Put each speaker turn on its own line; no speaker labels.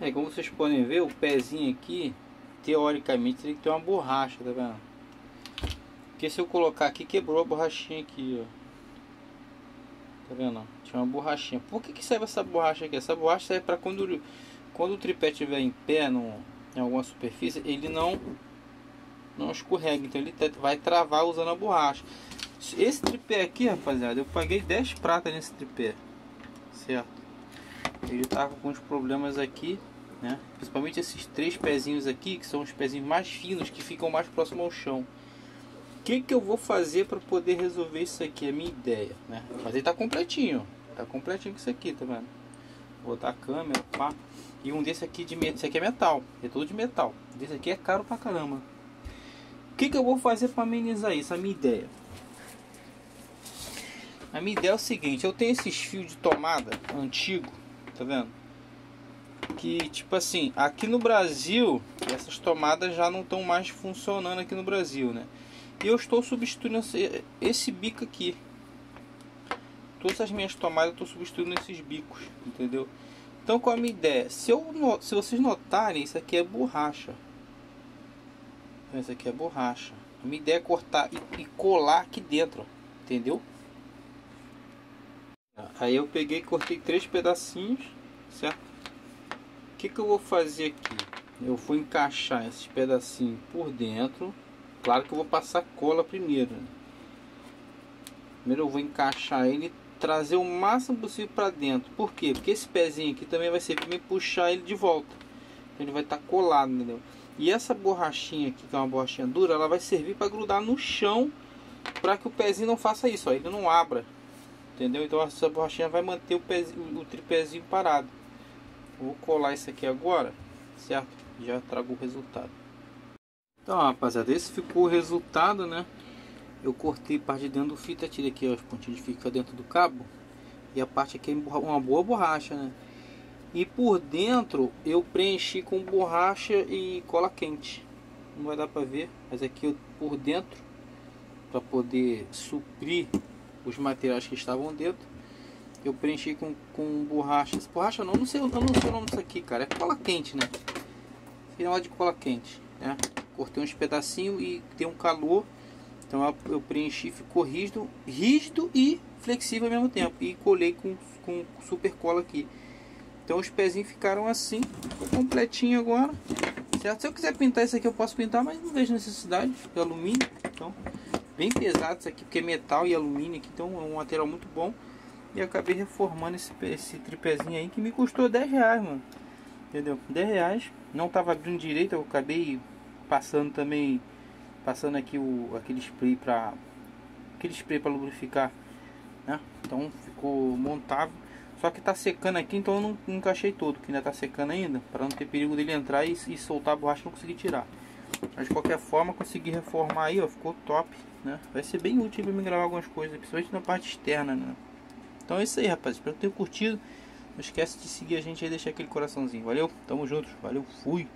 É, como vocês podem ver, o pezinho aqui, teoricamente, teria que ter uma borracha, tá vendo? Porque se eu colocar aqui, quebrou a borrachinha aqui, ó. Tá vendo? Tinha uma borrachinha. Por que, que serve essa borracha aqui? Essa borracha serve para quando, quando o tripé estiver em pé no, em alguma superfície, ele não, não escorrega. Então ele vai travar usando a borracha. Esse tripé aqui, rapaziada, eu paguei 10 pratas nesse tripé. Certo? Ele tá com alguns problemas aqui, né? Principalmente esses três pezinhos aqui, que são os pezinhos mais finos, que ficam mais próximo ao chão. O que, que eu vou fazer para poder resolver isso aqui? É a minha ideia, né? Mas ele tá completinho, tá completinho com isso aqui, tá vendo? Vou botar a câmera, pá. E um desse aqui de metal, esse aqui é metal, é todo de metal. Desse aqui é caro pra caramba. O que, que eu vou fazer para amenizar isso? A minha ideia. A minha ideia é o seguinte, eu tenho esses fios de tomada antigo, tá vendo? Que tipo assim, aqui no Brasil, essas tomadas já não estão mais funcionando aqui no Brasil, né? E eu estou substituindo esse, bico aqui. Todas as minhas tomadas eu estou substituindo esses bicos, entendeu? Então qual é a minha ideia? Se, eu, se vocês notarem, isso aqui é borracha. Isso aqui é borracha. A minha ideia é cortar e, e colar aqui dentro, entendeu? Aí eu peguei e cortei três pedacinhos, certo? Que, que eu vou fazer aqui? Eu vou encaixar esses pedacinhos por dentro. Claro que eu vou passar cola primeiro. Primeiro eu vou encaixar ele trazer o máximo possível para dentro. Por quê? Porque esse pezinho aqui também vai ser para puxar ele de volta. Então ele vai estar tá colado, entendeu? E essa borrachinha aqui, que é uma borrachinha dura, ela vai servir para grudar no chão para que o pezinho não faça isso, ó, ele não abra. Entendeu? Então essa borrachinha vai manter o, pezinho, o tripézinho parado. Vou colar isso aqui agora, certo? Já trago o resultado. Então, rapaziada, esse ficou o resultado, né? Eu cortei parte de dentro do fita, tirei aqui os pontinhos de fica dentro do cabo. E a parte aqui é uma boa borracha, né? E por dentro eu preenchi com borracha e cola quente. Não vai dar para ver, mas aqui eu, por dentro, para poder suprir os materiais que estavam dentro. Eu preenchi com, com borracha. Borracha não, não sei, eu não sei o nome disso aqui, cara. É cola quente, né? Final de cola quente, né? Cortei uns pedacinhos e tem um calor. Então eu preenchi, ficou rígido, rígido e flexível ao mesmo tempo. E colei com, com super cola aqui. Então os pezinhos ficaram assim, completinho agora. Certo? Se eu quiser pintar isso aqui eu posso pintar, mas não vejo necessidade, de alumínio. Então bem pesado isso aqui, porque é metal e alumínio aqui, então é um material muito bom. E acabei reformando esse, esse tripézinho aí, que me custou 10 reais, mano. Entendeu? 10 reais. Não tava abrindo direito, eu acabei passando também, passando aqui o, aquele spray pra, aquele spray para lubrificar, né? Então ficou montável. Só que tá secando aqui, então eu não, encaixei todo, que ainda tá secando ainda, para não ter perigo dele entrar e, e soltar a borracha não conseguir tirar. Mas de qualquer forma, consegui reformar aí, ó, ficou top, né? Vai ser bem útil para me gravar algumas coisas, principalmente na parte externa, né? Então é isso aí, rapaz. Espero que tenham curtido. Não esquece de seguir a gente aí e deixar aquele coraçãozinho. Valeu, tamo junto. Valeu, fui.